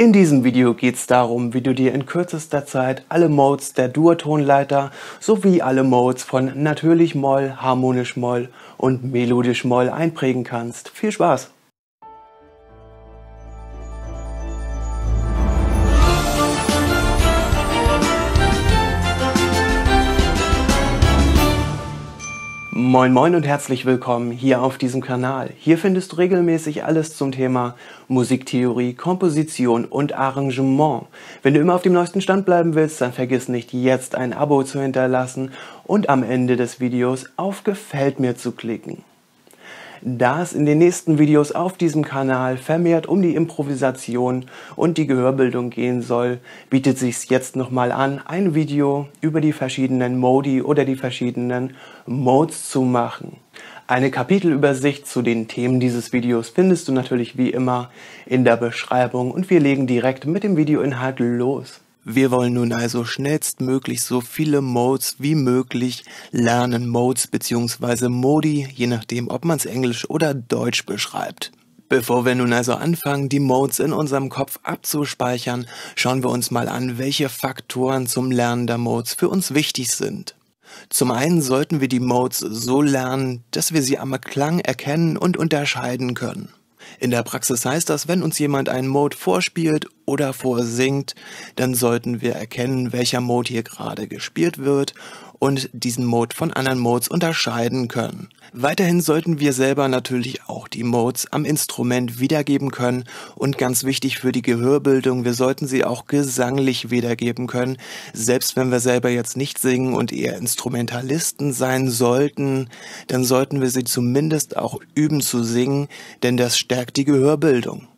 In diesem Video geht es darum, wie du dir in kürzester Zeit alle Modes der Durtonleiter sowie alle Modes von natürlich Moll, harmonisch Moll und melodisch Moll einprägen kannst. Viel Spaß! Moin Moin und herzlich willkommen hier auf diesem Kanal. Hier findest du regelmäßig alles zum Thema Musiktheorie, Komposition und Arrangement. Wenn du immer auf dem neuesten Stand bleiben willst, dann vergiss nicht jetzt ein Abo zu hinterlassen und am Ende des Videos auf Gefällt mir zu klicken. Da es in den nächsten Videos auf diesem Kanal vermehrt um die Improvisation und die Gehörbildung gehen soll, bietet sich jetzt nochmal an, ein Video über die verschiedenen Modi oder die verschiedenen Modes zu machen. Eine Kapitelübersicht zu den Themen dieses Videos findest du natürlich wie immer in der Beschreibung und wir legen direkt mit dem Videoinhalt los. Wir wollen nun also schnellstmöglich so viele Modes wie möglich lernen, Modes bzw. Modi, je nachdem, ob man es Englisch oder Deutsch beschreibt. Bevor wir nun also anfangen, die Modes in unserem Kopf abzuspeichern, schauen wir uns mal an, welche Faktoren zum Lernen der Modes für uns wichtig sind. Zum einen sollten wir die Modes so lernen, dass wir sie am Klang erkennen und unterscheiden können. In der Praxis heißt das, wenn uns jemand einen Mode vorspielt oder vorsingt, dann sollten wir erkennen, welcher Mode hier gerade gespielt wird und diesen Mode von anderen Modes unterscheiden können. Weiterhin sollten wir selber natürlich auch die Modes am Instrument wiedergeben können und ganz wichtig für die Gehörbildung, wir sollten sie auch gesanglich wiedergeben können, selbst wenn wir selber jetzt nicht singen und eher Instrumentalisten sein sollten, dann sollten wir sie zumindest auch üben zu singen, denn das stärkt die Gehörbildung.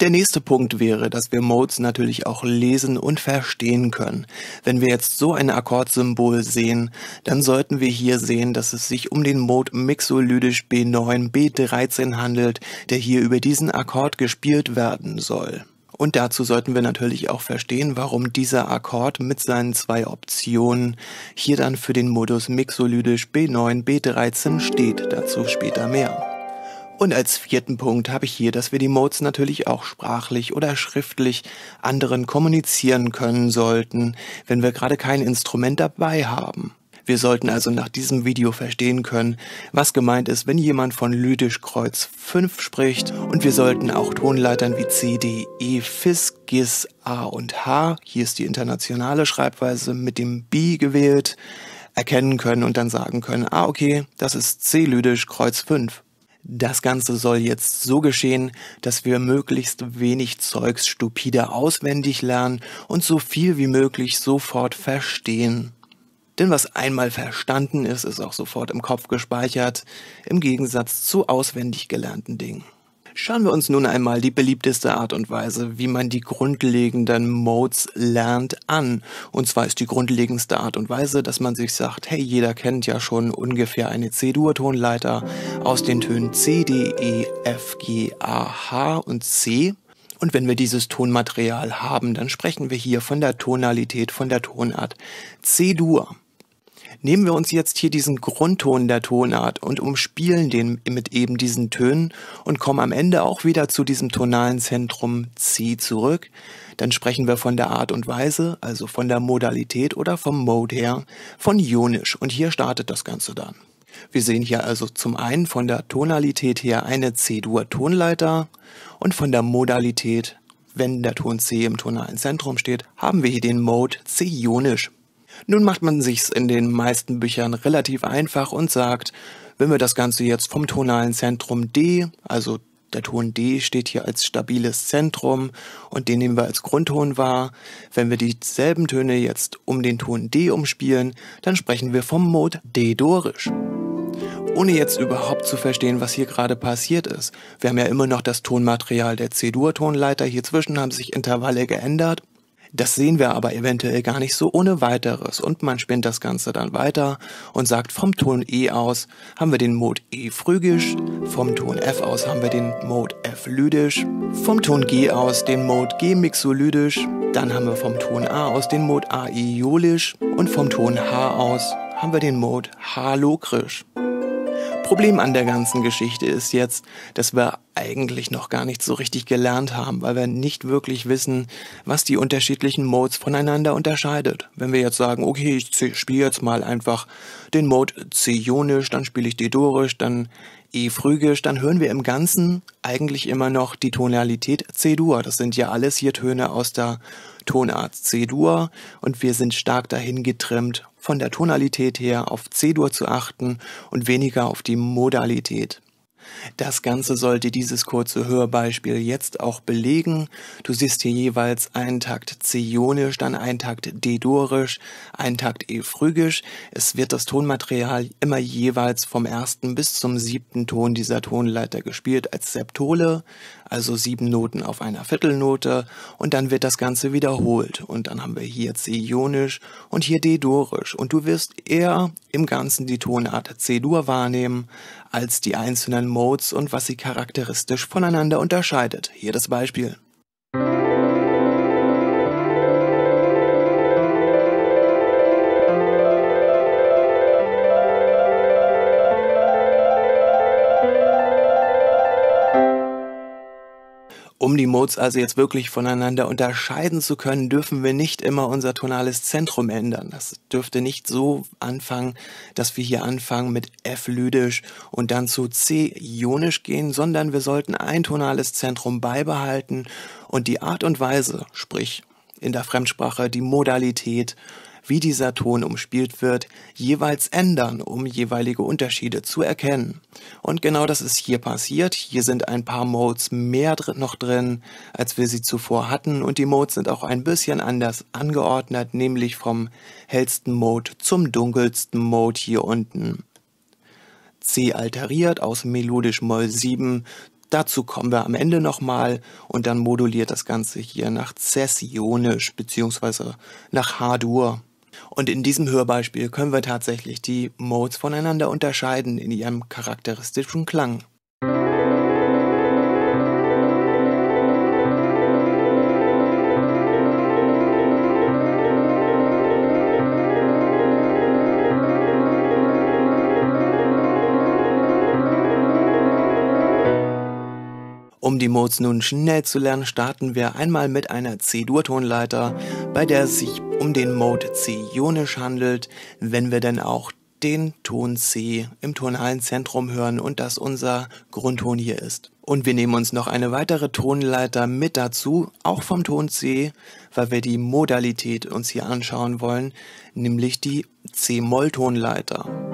Der nächste Punkt wäre, dass wir Modes natürlich auch lesen und verstehen können. Wenn wir jetzt so ein Akkordsymbol sehen, dann sollten wir hier sehen, dass es sich um den Mode Mixolydisch B9 B13 handelt, der hier über diesen Akkord gespielt werden soll. Und dazu sollten wir natürlich auch verstehen, warum dieser Akkord mit seinen zwei Optionen hier dann für den Modus Mixolydisch B9 B13 steht. Dazu später mehr. Und als vierten Punkt habe ich hier, dass wir die Modes natürlich auch sprachlich oder schriftlich anderen kommunizieren können sollten, wenn wir gerade kein Instrument dabei haben. Wir sollten also nach diesem Video verstehen können, was gemeint ist, wenn jemand von Lydisch Kreuz 5 spricht und wir sollten auch Tonleitern wie C, D, E, Fis, Gis, A und H, hier ist die internationale Schreibweise mit dem B gewählt, erkennen können und dann sagen können, ah okay, das ist C Lydisch Kreuz 5. Das Ganze soll jetzt so geschehen, dass wir möglichst wenig Zeugs stupide auswendig lernen und so viel wie möglich sofort verstehen. Denn was einmal verstanden ist, ist auch sofort im Kopf gespeichert, im Gegensatz zu auswendig gelernten Dingen. Schauen wir uns nun einmal die beliebteste Art und Weise, wie man die grundlegenden Modes lernt, an. Und zwar ist die grundlegendste Art und Weise, dass man sich sagt, hey, jeder kennt ja schon ungefähr eine C-Dur-Tonleiter aus den Tönen C, D, E, F, G, A, H und C. Und wenn wir dieses Tonmaterial haben, dann sprechen wir hier von der Tonalität, von der Tonart C-Dur. Nehmen wir uns jetzt hier diesen Grundton der Tonart und umspielen den mit eben diesen Tönen und kommen am Ende auch wieder zu diesem tonalen Zentrum C zurück, dann sprechen wir von der Art und Weise, also von der Modalität oder vom Mode her, von Ionisch. Und hier startet das Ganze dann. Wir sehen hier also zum einen von der Tonalität her eine C-Dur-Tonleiter und von der Modalität, wenn der Ton C im tonalen Zentrum steht, haben wir hier den Mode C-Ionisch. Nun macht man sich's in den meisten Büchern relativ einfach und sagt, wenn wir das Ganze jetzt vom tonalen Zentrum D, also der Ton D steht hier als stabiles Zentrum und den nehmen wir als Grundton wahr. Wenn wir dieselben Töne jetzt um den Ton D umspielen, dann sprechen wir vom Mode D-Dorisch. Ohne jetzt überhaupt zu verstehen, was hier gerade passiert ist. Wir haben ja immer noch das Tonmaterial der C-Dur-Tonleiter. Hier zwischen haben sich Intervalle geändert. Das sehen wir aber eventuell gar nicht so ohne weiteres und man spinnt das Ganze dann weiter und sagt vom Ton E aus haben wir den Mode E phrygisch, vom Ton F aus haben wir den Mode F lydisch, vom Ton G aus den Mode G mixolydisch, dann haben wir vom Ton A aus den Mode A iolisch und vom Ton H aus haben wir den Mode H lokrisch. Problem an der ganzen Geschichte ist jetzt, dass wir eigentlich noch gar nicht so richtig gelernt haben, weil wir nicht wirklich wissen, was die unterschiedlichen Modes voneinander unterscheidet. Wenn wir jetzt sagen, okay, ich spiele jetzt mal einfach den Mode C-Ionisch, dann spiele ich D-Dorisch, dann E-Phrygisch, dann hören wir im Ganzen eigentlich immer noch die Tonalität C-Dur. Das sind ja alles hier Töne aus der Tonart C-Dur und wir sind stark dahin getrimmt, von der Tonalität her auf C-Dur zu achten und weniger auf die Modalität. Das Ganze sollte dieses kurze Hörbeispiel jetzt auch belegen. Du siehst hier jeweils einen Takt C-Ionisch, dann einen Takt D-Dorisch, einen Takt E-Phrygisch. Es wird das Tonmaterial immer jeweils vom ersten bis zum siebten Ton dieser Tonleiter gespielt als Septole, also sieben Noten auf einer Viertelnote und dann wird das Ganze wiederholt und dann haben wir hier C-Ionisch und hier D-Dorisch und du wirst eher im Ganzen die Tonart C-Dur wahrnehmen als die einzelnen Modes und was sie charakteristisch voneinander unterscheidet. Hier das Beispiel. Um die Modes also jetzt wirklich voneinander unterscheiden zu können, dürfen wir nicht immer unser tonales Zentrum ändern. Das dürfte nicht so anfangen, dass wir hier anfangen mit F-lydisch und dann zu C-ionisch gehen, sondern wir sollten ein tonales Zentrum beibehalten und die Art und Weise, sprich in der Fremdsprache die Modalität wie dieser Ton umspielt wird, jeweils ändern, um jeweilige Unterschiede zu erkennen. Und genau das ist hier passiert. Hier sind ein paar Modes mehr noch drin, als wir sie zuvor hatten. Und die Modes sind auch ein bisschen anders angeordnet, nämlich vom hellsten Mode zum dunkelsten Mode hier unten. C alteriert aus melodisch Moll 7 Dazu kommen wir am Ende nochmal und dann moduliert das Ganze hier nach Zessionisch beziehungsweise nach H-Dur. Und in diesem Hörbeispiel können wir tatsächlich die Modes voneinander unterscheiden in ihrem charakteristischen Klang. Modes nun schnell zu lernen, starten wir einmal mit einer C-Dur-Tonleiter, bei der es sich um den Mode C-Ionisch handelt, wenn wir denn auch den Ton C im tonalen Zentrum hören und das unser Grundton hier ist. Und wir nehmen uns noch eine weitere Tonleiter mit dazu, auch vom Ton C, weil wir die Modalität uns hier anschauen wollen, nämlich die C-Moll-Tonleiter.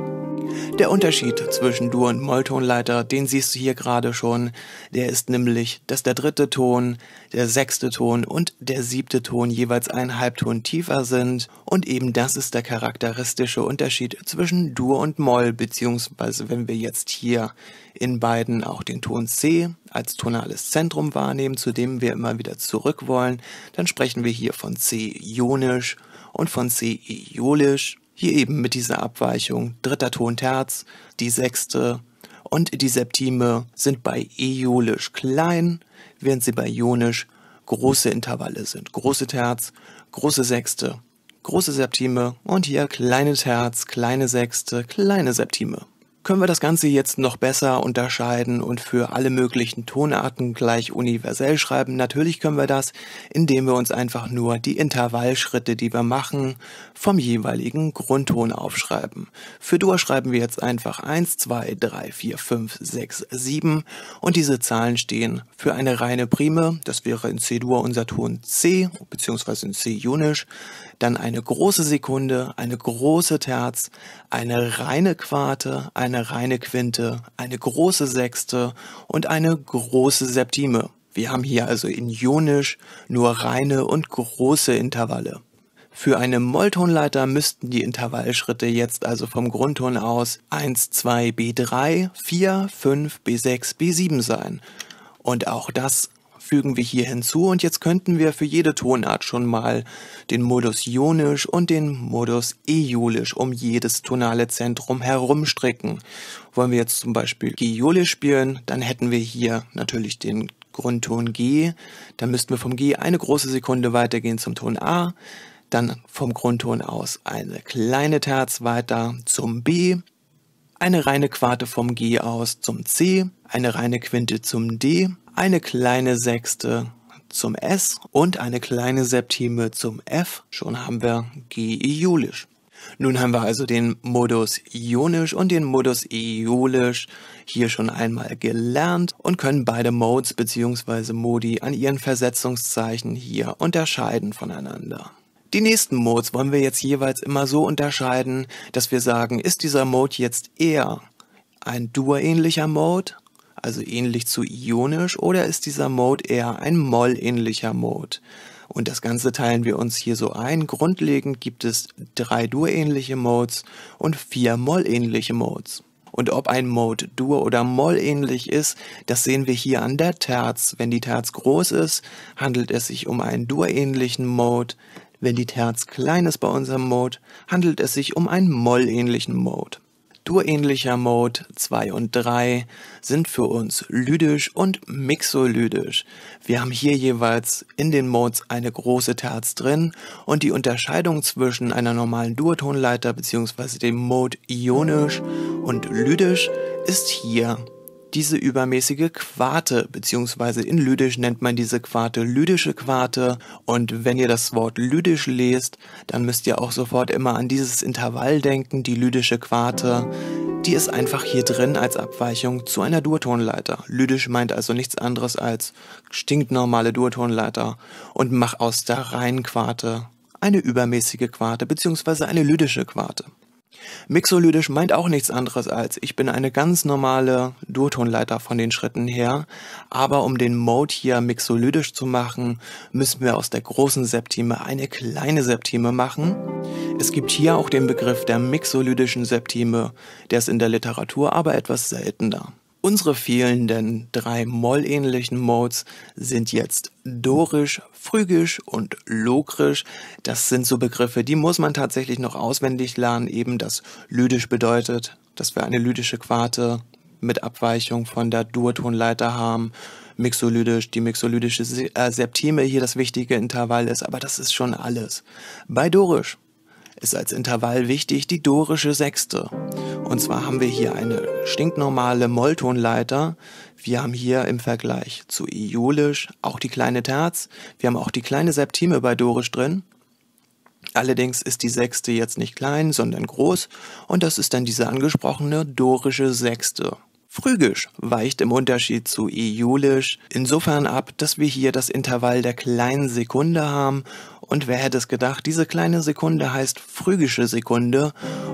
Der Unterschied zwischen Dur- und Molltonleiter, den siehst du hier gerade schon. Der ist nämlich, dass der dritte Ton, der sechste Ton und der siebte Ton jeweils einen Halbton tiefer sind. Und eben das ist der charakteristische Unterschied zwischen Dur und Moll, beziehungsweise wenn wir jetzt hier in beiden auch den Ton C als tonales Zentrum wahrnehmen, zu dem wir immer wieder zurück wollen, dann sprechen wir hier von C ionisch und von C iolisch hier eben mit dieser Abweichung dritter Ton Terz, die sechste und die Septime sind bei Äolisch klein, während sie bei Ionisch große Intervalle sind. Große Terz, große Sechste, große Septime und hier kleine Terz, kleine Sechste, kleine Septime können wir das Ganze jetzt noch besser unterscheiden und für alle möglichen Tonarten gleich universell schreiben. Natürlich können wir das, indem wir uns einfach nur die Intervallschritte, die wir machen, vom jeweiligen Grundton aufschreiben. Für Dur schreiben wir jetzt einfach 1, 2, 3, 4, 5, 6, 7 und diese Zahlen stehen für eine reine Prime, das wäre in C-Dur unser Ton C bzw. in C-Ionisch, dann eine große Sekunde, eine große Terz, eine reine Quarte, eine reine Quinte, eine große Sechste und eine große Septime. Wir haben hier also in Ionisch nur reine und große Intervalle. Für eine Molltonleiter müssten die Intervallschritte jetzt also vom Grundton aus 1, 2, B3, 4, 5, B6, B7 sein. Und auch das fügen wir hier hinzu und jetzt könnten wir für jede Tonart schon mal den Modus Ionisch und den Modus Äolisch um jedes tonale Zentrum herumstricken. Wollen wir jetzt zum Beispiel G-Iolisch spielen, dann hätten wir hier natürlich den Grundton G, dann müssten wir vom G eine große Sekunde weitergehen zum Ton A, dann vom Grundton aus eine kleine Terz weiter zum B, eine reine Quarte vom G aus zum C, eine reine Quinte zum D, eine kleine Sechste zum S und eine kleine Septime zum F. Schon haben wir G Iolisch. Nun haben wir also den Modus Ionisch und den Modus Äolisch hier schon einmal gelernt und können beide Modes bzw. Modi an ihren Versetzungszeichen hier unterscheiden voneinander. Die nächsten Modes wollen wir jetzt jeweils immer so unterscheiden, dass wir sagen, ist dieser Mode jetzt eher ein Dur-ähnlicher Mode, also ähnlich zu Ionisch, oder ist dieser Mode eher ein Moll-ähnlicher Mode? Und das Ganze teilen wir uns hier so ein. Grundlegend gibt es drei Dur-ähnliche Modes und vier Moll-ähnliche Modes. Und ob ein Mode Dur- oder Moll-ähnlich ist, das sehen wir hier an der Terz. Wenn die Terz groß ist, handelt es sich um einen Dur-ähnlichen Mode. Wenn die Terz klein ist bei unserem Mode, handelt es sich um einen Moll-ähnlichen Mode. Durähnlicher Mode 2 und 3 sind für uns lydisch und mixolydisch. Wir haben hier jeweils in den Modes eine große Terz drin und die Unterscheidung zwischen einer normalen Durtonleiter bzw. dem Mode ionisch und lydisch ist hier diese übermäßige Quarte, beziehungsweise in Lydisch nennt man diese Quarte lydische Quarte. Und wenn ihr das Wort lydisch lest, dann müsst ihr auch sofort immer an dieses Intervall denken, die lydische Quarte. Die ist einfach hier drin als Abweichung zu einer Durtonleiter. Lydisch meint also nichts anderes als stinknormale Durtonleiter und mach aus der reinen Quarte eine übermäßige Quarte beziehungsweise eine lydische Quarte. Mixolydisch meint auch nichts anderes als, ich bin eine ganz normale Durtonleiter von den Schritten her, aber um den Mode hier mixolydisch zu machen, müssen wir aus der großen Septime eine kleine Septime machen. Es gibt hier auch den Begriff der mixolydischen Septime, der ist in der Literatur aber etwas seltener. Unsere fehlenden drei mollähnlichen Modes sind jetzt Dorisch, Phrygisch und Lokrisch. Das sind so Begriffe, die muss man tatsächlich noch auswendig lernen. Eben das Lydisch bedeutet, dass wir eine lydische Quarte mit Abweichung von der Durtonleiter haben. Mixolydisch, die mixolydische äh, Septime hier das wichtige Intervall ist, aber das ist schon alles. Bei Dorisch ist als Intervall wichtig die dorische Sechste. Und zwar haben wir hier eine stinknormale Molltonleiter. Wir haben hier im Vergleich zu Iolisch auch die kleine Terz. Wir haben auch die kleine Septime bei Dorisch drin. Allerdings ist die Sechste jetzt nicht klein, sondern groß und das ist dann diese angesprochene dorische Sechste. Phrygisch weicht im Unterschied zu Iolisch insofern ab, dass wir hier das Intervall der kleinen Sekunde haben und wer hätte es gedacht, diese kleine Sekunde heißt phrygische Sekunde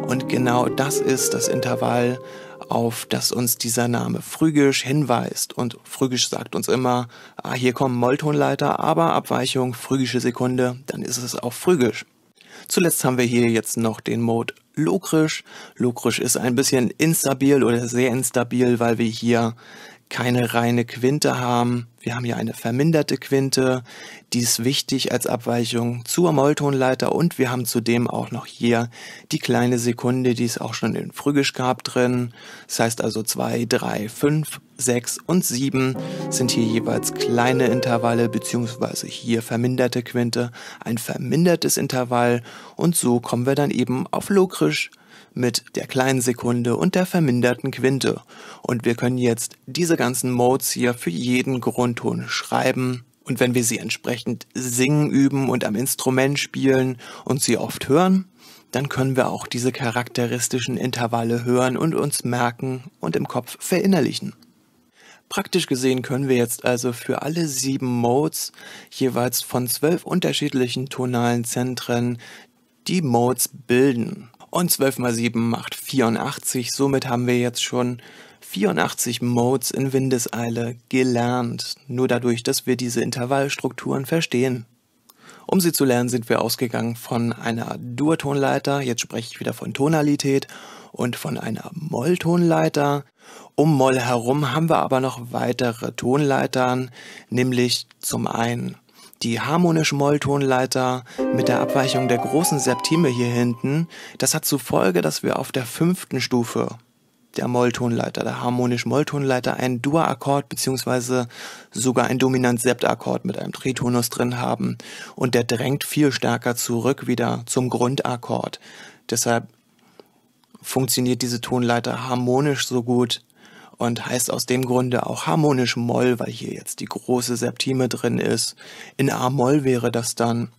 und genau das ist das Intervall, auf das uns dieser Name phrygisch hinweist. Und phrygisch sagt uns immer, ah, hier kommen Molltonleiter, aber Abweichung phrygische Sekunde, dann ist es auch phrygisch. Zuletzt haben wir hier jetzt noch den Mode Lokrisch. Lokrisch ist ein bisschen instabil oder sehr instabil, weil wir hier keine reine Quinte haben. Wir haben hier eine verminderte Quinte, die ist wichtig als Abweichung zur Molltonleiter und wir haben zudem auch noch hier die kleine Sekunde, die ist auch schon in Phrygisch gab drin. Das heißt also zwei, drei, fünf, sechs und sieben sind hier jeweils kleine Intervalle beziehungsweise hier verminderte Quinte, ein vermindertes Intervall und so kommen wir dann eben auf Lokrisch mit der kleinen Sekunde und der verminderten Quinte. Und wir können jetzt diese ganzen Modes hier für jeden Grundton schreiben. Und wenn wir sie entsprechend singen üben und am Instrument spielen und sie oft hören, dann können wir auch diese charakteristischen Intervalle hören und uns merken und im Kopf verinnerlichen. Praktisch gesehen können wir jetzt also für alle sieben Modes jeweils von zwölf unterschiedlichen tonalen Zentren die Modes bilden. Und 12 mal 7 macht 84. Somit haben wir jetzt schon 84 Modes in Windeseile gelernt. Nur dadurch, dass wir diese Intervallstrukturen verstehen. Um sie zu lernen, sind wir ausgegangen von einer Durtonleiter. Jetzt spreche ich wieder von Tonalität und von einer Molltonleiter. Um Moll herum haben wir aber noch weitere Tonleitern, nämlich zum einen die harmonische Molltonleiter mit der Abweichung der großen Septime hier hinten, das hat zur Folge, dass wir auf der fünften Stufe der Molltonleiter, der harmonischen Molltonleiter, einen Dur-Akkord beziehungsweise sogar ein Dominant-Sept-Akkord mit einem Tritonus drin haben. Und der drängt viel stärker zurück wieder zum Grundakkord. Deshalb funktioniert diese Tonleiter harmonisch so gut und heißt aus dem Grunde auch harmonisch Moll, weil hier jetzt die große Septime drin ist. In A-Moll wäre das dann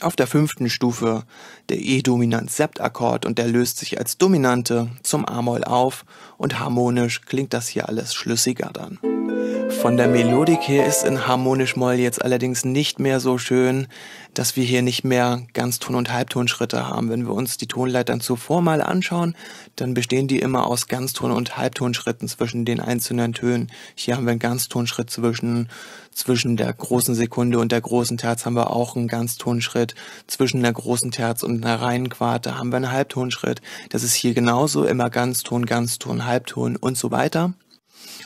auf der fünften Stufe der E-Dominant-Sept-Akkord und der löst sich als Dominante zum A-Moll auf und harmonisch klingt das hier alles schlüssiger dann. Von der Melodik her ist in harmonisch Moll jetzt allerdings nicht mehr so schön, dass wir hier nicht mehr Ganzton- und Halbtonschritte haben. Wenn wir uns die Tonleitern zuvor mal anschauen, dann bestehen die immer aus Ganzton- und Halbtonschritten zwischen den einzelnen Tönen. Hier haben wir einen Ganztonschritt zwischen, zwischen der großen Sekunde und der großen Terz haben wir auch einen Ganztonschritt. Zwischen der großen Terz und einer reinen Quarte haben wir einen Halbtonschritt. Das ist hier genauso immer Ganzton, Ganzton, Halbton und so weiter.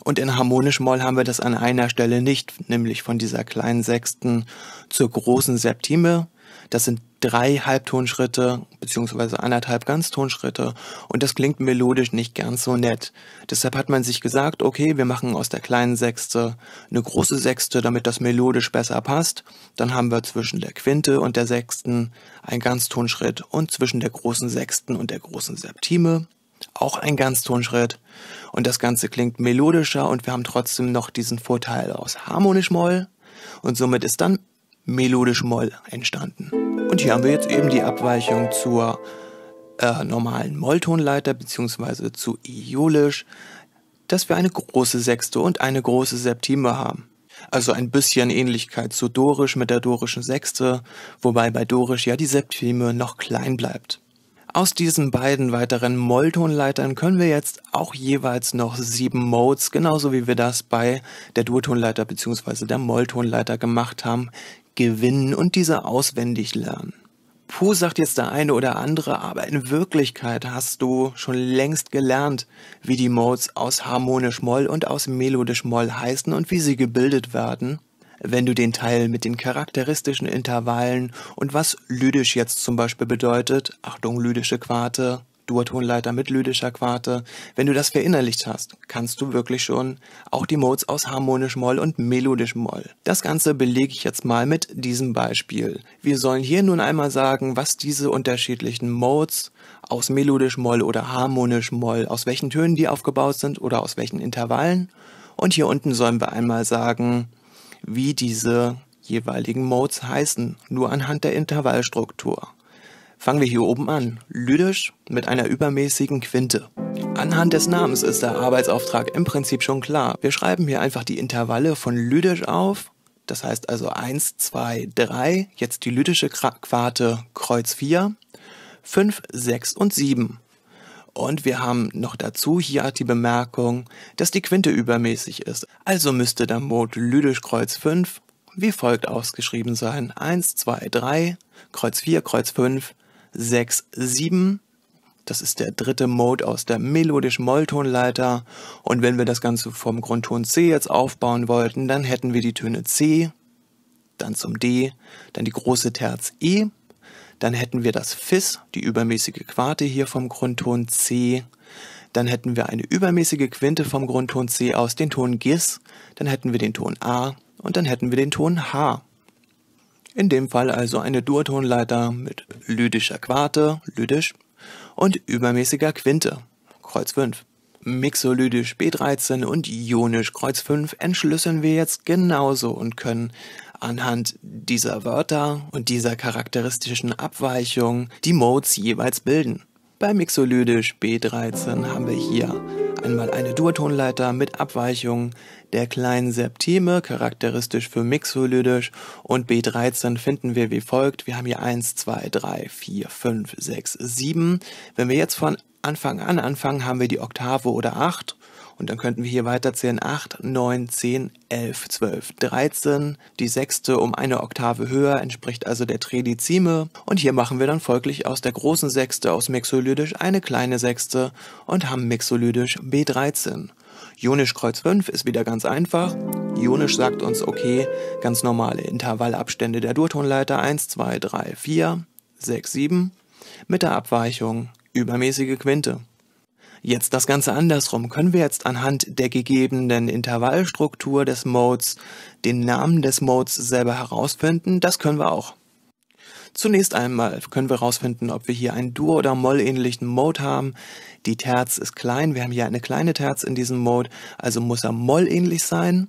Und in harmonisch Moll haben wir das an einer Stelle nicht, nämlich von dieser kleinen Sechsten zur großen Septime. Das sind drei Halbtonschritte beziehungsweise anderthalb Ganztonschritte und das klingt melodisch nicht ganz so nett. Deshalb hat man sich gesagt, okay, wir machen aus der kleinen Sechste eine große Sechste, damit das melodisch besser passt. Dann haben wir zwischen der Quinte und der Sechsten einen Ganztonschritt und zwischen der großen Sechsten und der großen Septime auch ein Ganztonschritt. Und das Ganze klingt melodischer und wir haben trotzdem noch diesen Vorteil aus harmonisch Moll. Und somit ist dann melodisch Moll entstanden. Und hier haben wir jetzt eben die Abweichung zur äh, normalen Molltonleiter beziehungsweise zu Iolisch, dass wir eine große Sechste und eine große Septime haben. Also ein bisschen Ähnlichkeit zu Dorisch mit der dorischen Sechste, wobei bei Dorisch ja die Septime noch klein bleibt. Aus diesen beiden weiteren Molltonleitern können wir jetzt auch jeweils noch sieben Modes, genauso wie wir das bei der Durtonleiter bzw. der Molltonleiter gemacht haben, gewinnen und diese auswendig lernen. Puh, sagt jetzt der eine oder andere, aber in Wirklichkeit hast du schon längst gelernt, wie die Modes aus harmonisch Moll und aus melodisch Moll heißen und wie sie gebildet werden wenn du den Teil mit den charakteristischen Intervallen und was lydisch jetzt zum Beispiel bedeutet, Achtung, lydische Quarte, Durtonleiter mit lydischer Quarte, wenn du das verinnerlicht hast, kannst du wirklich schon auch die Modes aus harmonisch Moll und melodisch Moll. Das Ganze belege ich jetzt mal mit diesem Beispiel. Wir sollen hier nun einmal sagen, was diese unterschiedlichen Modes aus melodisch Moll oder harmonisch Moll, aus welchen Tönen die aufgebaut sind oder aus welchen Intervallen. Und hier unten sollen wir einmal sagen, wie diese jeweiligen Modes heißen, nur anhand der Intervallstruktur. Fangen wir hier oben an. Lydisch mit einer übermäßigen Quinte. Anhand des Namens ist der Arbeitsauftrag im Prinzip schon klar. Wir schreiben hier einfach die Intervalle von Lydisch auf. Das heißt also 1, 2, 3, jetzt die lydische Quarte Kreuz 4, 5, 6 und 7. Und wir haben noch dazu hier die Bemerkung, dass die Quinte übermäßig ist. Also müsste der Mode Lydisch Kreuz 5 wie folgt ausgeschrieben sein. 1, 2, 3, Kreuz 4, Kreuz 5, 6, 7. Das ist der dritte Mode aus der melodischen Molltonleiter. Und wenn wir das Ganze vom Grundton C jetzt aufbauen wollten, dann hätten wir die Töne C, dann zum D, dann die große Terz E dann hätten wir das Fis, die übermäßige Quarte hier vom Grundton C. Dann hätten wir eine übermäßige Quinte vom Grundton C aus, den Ton Gis. Dann hätten wir den Ton A und dann hätten wir den Ton H. In dem Fall also eine Durtonleiter mit lydischer Quarte, lydisch, und übermäßiger Quinte, Kreuz 5. Mixolydisch B13 und Ionisch Kreuz 5 entschlüsseln wir jetzt genauso und können anhand dieser Wörter und dieser charakteristischen Abweichung die Modes jeweils bilden. Bei Mixolydisch B13 haben wir hier einmal eine Durtonleiter mit Abweichung der kleinen Septime, charakteristisch für Mixolydisch und B13 finden wir wie folgt. Wir haben hier 1, 2, 3, 4, 5, 6, 7. Wenn wir jetzt von Anfang an anfangen, haben wir die Oktave oder 8 und dann könnten wir hier weiterzählen 8, 9, 10, 11, 12, 13. Die sechste um eine Oktave höher entspricht also der Tredizime. Und hier machen wir dann folglich aus der großen Sechste aus Mixolydisch eine kleine Sechste und haben Mixolydisch B13. Ionisch Kreuz 5 ist wieder ganz einfach. Ionisch sagt uns, okay, ganz normale Intervallabstände der Durtonleiter 1, 2, 3, 4, 6, 7 mit der Abweichung übermäßige Quinte. Jetzt das Ganze andersrum. Können wir jetzt anhand der gegebenen Intervallstruktur des Modes den Namen des Modes selber herausfinden? Das können wir auch. Zunächst einmal können wir herausfinden, ob wir hier einen Dur- oder Moll-ähnlichen Mode haben. Die Terz ist klein, wir haben hier eine kleine Terz in diesem Mode, also muss er Moll-ähnlich sein.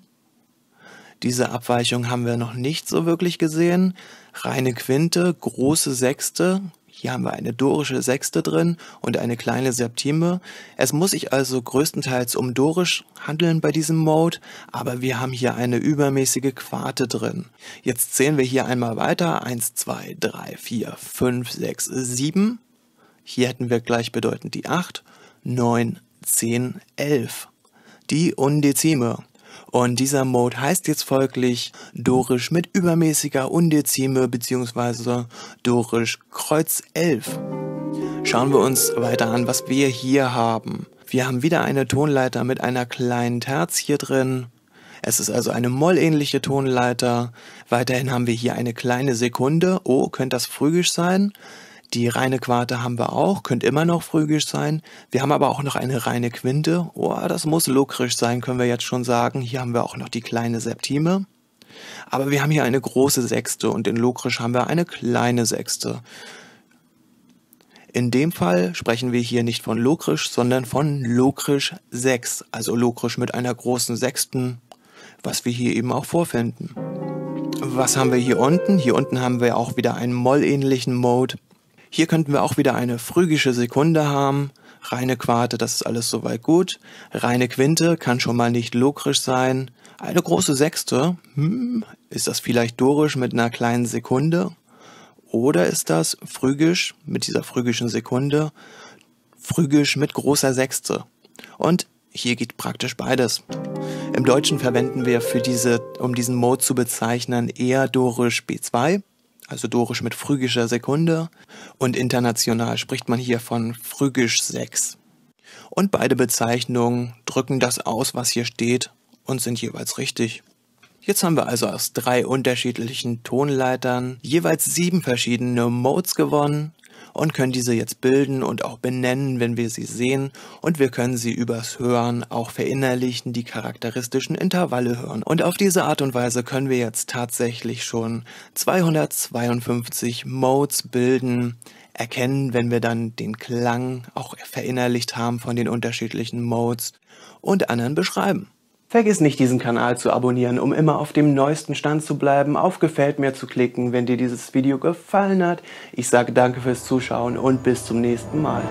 Diese Abweichung haben wir noch nicht so wirklich gesehen. Reine Quinte, große Sechste, hier haben wir eine dorische Sechste drin und eine kleine Septime. Es muss sich also größtenteils um dorisch handeln bei diesem Mode, aber wir haben hier eine übermäßige Quarte drin. Jetzt zählen wir hier einmal weiter. 1, 2, 3, 4, 5, 6, 7. Hier hätten wir gleichbedeutend die 8, 9, 10, 11. Die Undezime. Und dieser Mode heißt jetzt folglich Dorisch mit übermäßiger Undezime bzw. Dorisch Kreuz 11. Schauen wir uns weiter an, was wir hier haben. Wir haben wieder eine Tonleiter mit einer kleinen Terz hier drin. Es ist also eine mollähnliche Tonleiter. Weiterhin haben wir hier eine kleine Sekunde. Oh, könnte das phrygisch sein? Die reine Quarte haben wir auch, könnte immer noch phrygisch sein. Wir haben aber auch noch eine reine Quinte. Oh, das muss lokrisch sein, können wir jetzt schon sagen. Hier haben wir auch noch die kleine Septime. Aber wir haben hier eine große Sechste und in lokrisch haben wir eine kleine Sechste. In dem Fall sprechen wir hier nicht von lokrisch, sondern von lokrisch 6, also lokrisch mit einer großen Sechsten, was wir hier eben auch vorfinden. Was haben wir hier unten? Hier unten haben wir auch wieder einen mollähnlichen Mode. Hier könnten wir auch wieder eine phrygische Sekunde haben. Reine Quarte, das ist alles soweit gut. Reine Quinte kann schon mal nicht lokrisch sein. Eine große Sechste, hm, ist das vielleicht dorisch mit einer kleinen Sekunde? Oder ist das phrygisch mit dieser phrygischen Sekunde, phrygisch mit großer Sechste? Und hier geht praktisch beides. Im Deutschen verwenden wir für diese, um diesen Mode zu bezeichnen, eher dorisch B2 also dorisch mit phrygischer Sekunde, und international spricht man hier von phrygisch 6. Und beide Bezeichnungen drücken das aus, was hier steht, und sind jeweils richtig. Jetzt haben wir also aus drei unterschiedlichen Tonleitern jeweils sieben verschiedene Modes gewonnen und können diese jetzt bilden und auch benennen, wenn wir sie sehen und wir können sie übers Hören auch verinnerlichen, die charakteristischen Intervalle hören. Und auf diese Art und Weise können wir jetzt tatsächlich schon 252 Modes bilden, erkennen, wenn wir dann den Klang auch verinnerlicht haben von den unterschiedlichen Modes und anderen beschreiben. Vergiss nicht, diesen Kanal zu abonnieren, um immer auf dem neuesten Stand zu bleiben, auf Gefällt mir zu klicken, wenn dir dieses Video gefallen hat. Ich sage danke fürs Zuschauen und bis zum nächsten Mal.